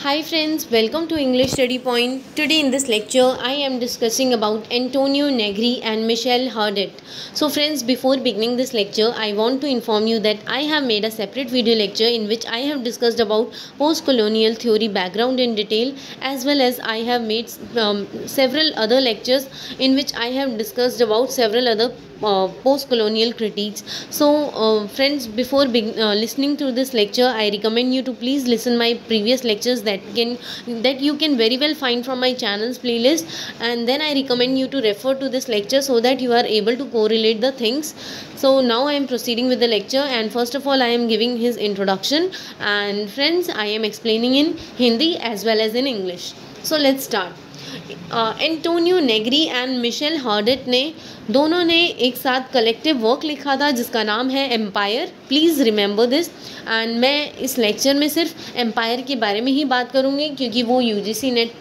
Hi friends, welcome to English Study Point. Today in this lecture, I am discussing about Antonio Negri and Michel Hardet. So friends, before beginning this lecture, I want to inform you that I have made a separate video lecture in which I have discussed about post-colonial theory background in detail as well as I have made um, several other lectures in which I have discussed about several other uh, post-colonial critiques. So uh, friends before uh, listening to this lecture i recommend you to please listen my previous lectures that can that you can very well find from my channel's playlist. And then i recommend you to refer to this lecture so that you are able to correlate the things. So now i am proceeding with the lecture. And first of all i am giving his introduction. And friends i am explaining in hindi as well as in english. So let's start Antonio Negri and Michael Hardt ने दोनों ने एक साथ collective work लिखा था, जिसका नाम है Empire please remember this and मैं इस लेक्चर में सिर्फ़ एम्पायर के बारे में ही बात करूँगी, क्योंकि वो यूजीसी नेट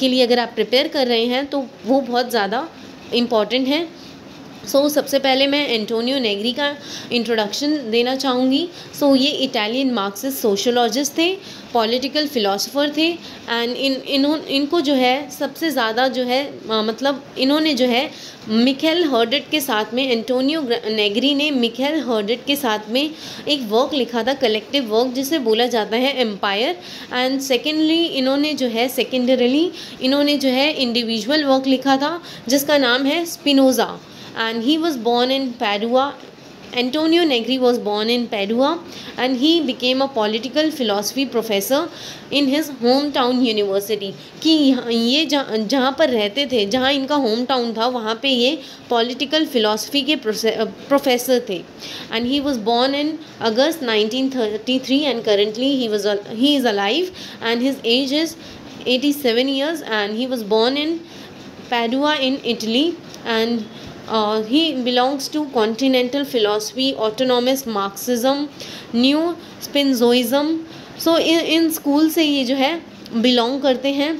के लिए अगर आप प्रिपेयर कर रहे हैं तो वो बहुत ज़्यादा इंपॉर्टेंट है। सो so, सबसे पहले मैं एंटोनियो नेगरी का इंट्रोडक्शन देना चाहूँगी. सो so, ये इटालियन मार्क्सिस्ट सोशोलॉजिस्ट थे पॉलिटिकल फ़िलासफ़र थे एंड इन इन्हों इनको जो है सबसे ज़्यादा जो है मतलब इन्होंने जो है मिखेल हर्डेट के साथ में एंटोनियो नेगरी ने मिखेल हर्डेट के साथ में एक वर्क लिखा था कलेक्टिव वर्क जिसे बोला जाता है एम्पायर एंड सेकेंडली इन्होंने जो है सेकेंडरली इन्होंने जो है इंडिविजुअल वर्क लिखा था जिसका नाम है Spinoza and he was born in Padua. Antonio Negri was born in Padua and he became a political philosophy professor in his hometown university कि ये जहाँ पर रहते थे जहाँ इनका होम टाउन था वहाँ पे ये political philosophy के प्रोफेसर थे and he was born in August 1933 and currently he was he is alive and his age is 87 years and he was born in Padua in Italy and he belongs to continental philosophy autonomous Marxism new Spinozism so in school से ये जो है belong करते हैं.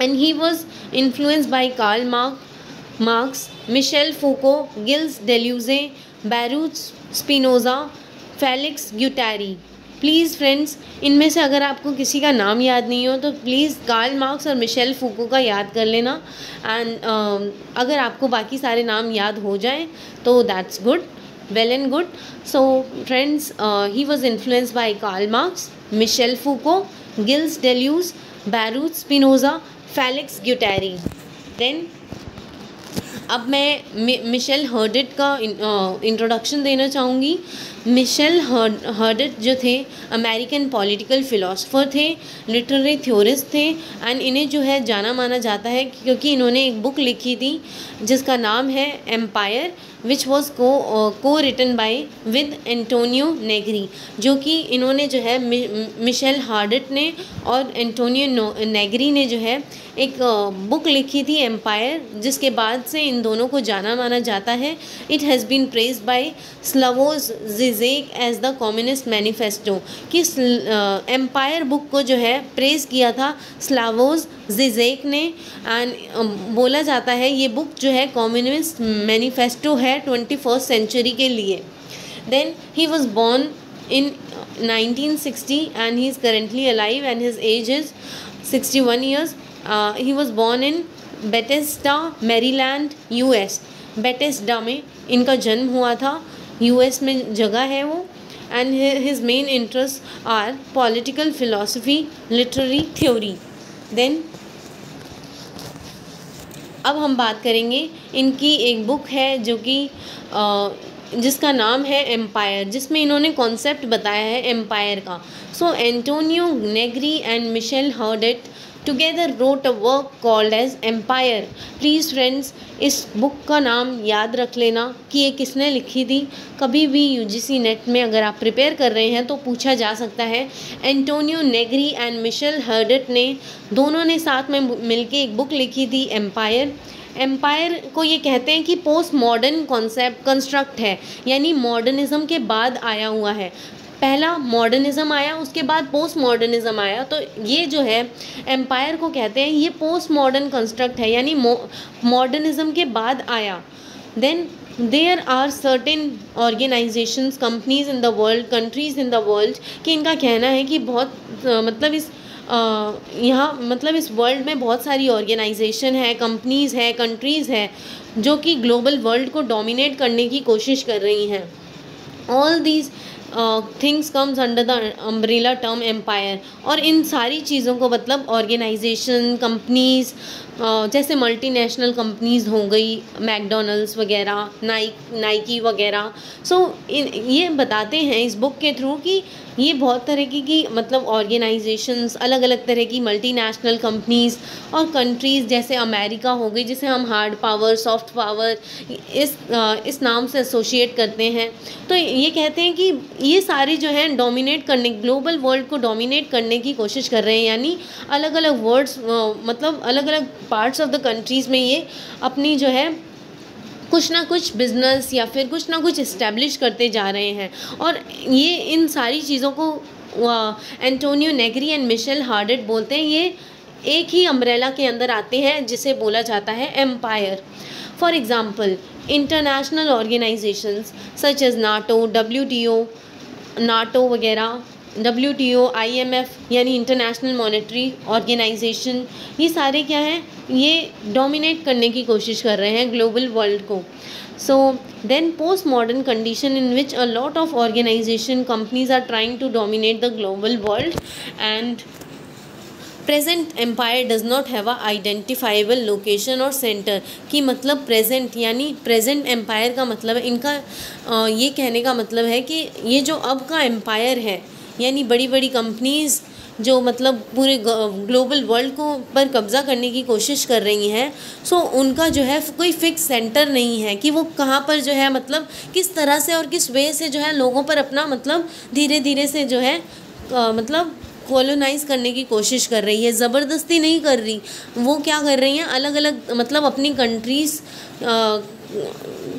And he was influence by Karl Mark Marx Michel Foucault Gilles Deleuze Baruch Spinoza Felix Guattari please friends इनमें से अगर आपको किसी का नाम याद नहीं हो तो प्लीज़ कार्ल मार्क्स और मिशेल फूको का याद कर लेना। एंड uh, अगर आपको बाकी सारे नाम याद हो जाएँ तो that's good well and good so friends he was influence by Karl Marx Michel Foucault Gilles Deleuze Baruch Spinoza Felix Guattari then अब मैं मि, मिशेल हर्डेट का इंट्रोडक्शन देना चाहूँगी। मिशेल हर्डेट जो थे, अमेरिकन पॉलिटिकल फ़िलासफ़र थे लिटरेरी थ्योरिस्ट थे एंड इन्हें जो है जाना माना जाता है क्योंकि इन्होंने एक बुक लिखी थी, जिसका नाम है एम्पायर विच वॉज़ को को written by with Antonio Negri जो कि इन्होंने जो है मिशेल हार्डेट ने और एंटोनियो नेगरी ने जो है एक बुक लिखी थी एम्पायर जिसके बाद से इन दोनों को जाना माना जाता है। It has been praise by Slavoj Zizek as the Communist Manifesto कि एम्पायर बुक को जो है प्रेज किया था स्लावोज जिजेक ने। एंड बोला जाता है, ये बुक जो है कम्युनिस्ट मैनिफेस्टो है ट्वेंटी फ़र्स्ट सेंचुरी के लिए। Then he was born in 1960 and he is currently alive and his age is 61 years uh, he was born in Bethesda Maryland US Bethesda में इनका जन्म हुआ था। यूएस में जगह है वो। And his main interest are political philosophy literary theory then अब हम बात करेंगे इनकी एक बुक है जो कि जिसका नाम है एम्पायर जिसमें इन्होंने कॉन्सेप्ट बताया है एम्पायर का। So Antonio Negri and Michael Hardt together wrote a work called as Empire please friends इस बुक का नाम याद रख लेना कि ये किसने लिखी थी। कभी भी यूजीसी नेट में अगर आप प्रिपेयर कर रहे हैं तो पूछा जा सकता है। Antonio Negri and Michael Hardt ने दोनों ने साथ में मिलके एक बुक लिखी थी एम्पायर एम्पायर को ये कहते हैं कि पोस्ट मॉडर्न कॉन्सेप्ट कंस्ट्रक्ट है। यानी मॉडर्निज्म के बाद आया हुआ है। पहला मॉडर्निज़्म आया, उसके बाद पोस्ट मॉडर्निज़्म आया तो ये जो है एम्पायर को कहते हैं, ये पोस्ट मॉडर्न कंस्ट्रक्ट है, यानी मॉडर्निज़्म के बाद आया। Then there are certain organization companies in the world countries in the world कि इनका कहना है कि बहुत मतलब इस यहाँ मतलब इस वर्ल्ड में बहुत सारी ऑर्गेनाइजेशन है कंपनीज़ है कंट्रीज़ है, जो कि ग्लोबल वर्ल्ड को डोमिनेट करने की कोशिश कर रही हैं। All these things comes under the umbrella term Empire और इन सारी चीज़ों को मतलब ऑर्गेनाइजेशन कंपनीज़ जैसे मल्टीनेशनल कंपनीज़ हो गई मैकडोनल्ड्स वगैरह नाइक नाइकी वगैरह. सो so, ये बताते हैं इस बुक के थ्रू कि ये बहुत तरह की की मतलब ऑर्गेनाइजेशंस अलग अलग तरह की मल्टीनेशनल कंपनीज़ और कंट्रीज़ जैसे अमेरिका हो गई, जिसे हम हार्ड पावर सॉफ्ट पावर इस इस नाम से एसोशिएट करते हैं। तो ये कहते हैं कि ये सारे जो हैं डोमिनेट करने ग्लोबल वर्ल्ड को डोमिनेट करने की कोशिश कर रहे हैं। यानी अलग अलग वर्ड्स मतलब अलग अलग पार्ट्स ऑफ़ द कंट्रीज़ में ये अपनी जो है कुछ ना कुछ बिज़नेस या फिर कुछ ना कुछ इस्टेब्लिश करते जा रहे हैं। और ये इन सारी चीज़ों को Antonio Negri and Michael Hardt बोलते हैं, ये एक ही अम्ब्रेला के अंदर आते हैं, जिसे बोला जाता है Empire for example international organizations such as NATO W NATO वगैरह W T O I M F यानी इंटरनेशनल मॉनेटरी ऑर्गेनाइजेशन ये सारे क्या हैं? ये डोमिनेट करने की कोशिश कर रहे हैं ग्लोबल वर्ल्ड को। So then post modern condition in which a lot of organization companies are trying to dominate the global world and present Empire does not have a identifiable location और centre की मतलब present यानी present empire का मतलब है, इनका ये कहने का मतलब है कि ये जो अब का एम्पायर है यानी बड़ी बड़ी कंपनीज़ जो मतलब पूरे ग्लोबल वर्ल्ड को पर कब्ज़ा करने की कोशिश कर रही हैं सो उनका जो है कोई फिक्स सेंटर नहीं है कि वो कहाँ पर जो है मतलब किस तरह से और किस वे से जो है लोगों पर अपना मतलब धीरे धीरे से जो है आ, मतलब कॉलोनाइज़ करने की कोशिश कर रही है, ज़बरदस्ती नहीं कर रही। वो क्या कर रही हैं? अलग अलग मतलब अपनी कंट्रीज़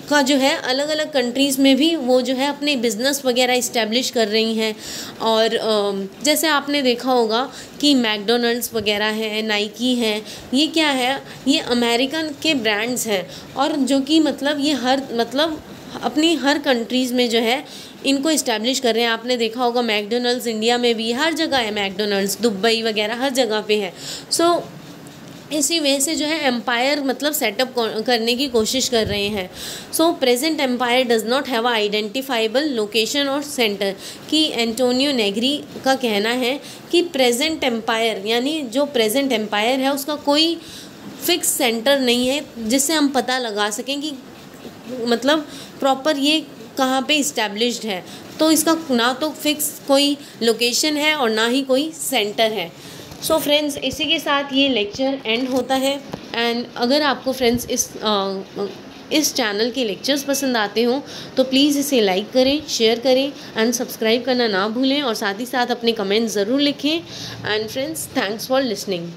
का जो है अलग अलग कंट्रीज़ में भी वो जो है अपने बिज़नेस वगैरह इस्टेब्लिश कर रही हैं। और जैसे आपने देखा होगा कि मैकडोनल्ड्स वगैरह हैं नाइकी हैं, ये क्या है? ये अमेरिकन के ब्रांड्स हैं। और जो कि मतलब ये हर मतलब अपनी हर कंट्रीज़ में जो है इनको इस्टेब्लिश कर रहे हैं। आपने देखा होगा मैकडोनल्ड्स इंडिया में भी हर जगह है मैकडोनल्ड्स दुबई वगैरह हर जगह पे है। सो so, इसी वजह से जो है एम्पायर मतलब सेटअप करने की कोशिश कर रहे हैं। So present Empire does not have identifiable location और सेंटर कि एंटोनियो नेगरी का कहना है कि प्रेजेंट एम्पायर यानी जो प्रेजेंट एम्पायर है उसका कोई फिक्स सेंटर नहीं है जिससे हम पता लगा सकें कि मतलब प्रॉपर ये कहाँ पे इस्टेब्लिश्ड है। तो इसका ना तो फिक्स कोई लोकेशन है और ना ही कोई सेंटर है। सो so फ्रेंड्स इसी के साथ ये लेक्चर एंड होता है। एंड अगर आपको फ्रेंड्स इस आ, इस चैनल के लेक्चर्स पसंद आते हों तो प्लीज़ इसे लाइक करें शेयर करें एंड सब्सक्राइब करना ना भूलें और साथ ही साथ अपने कमेंट ज़रूर लिखें। And friends thanks for listening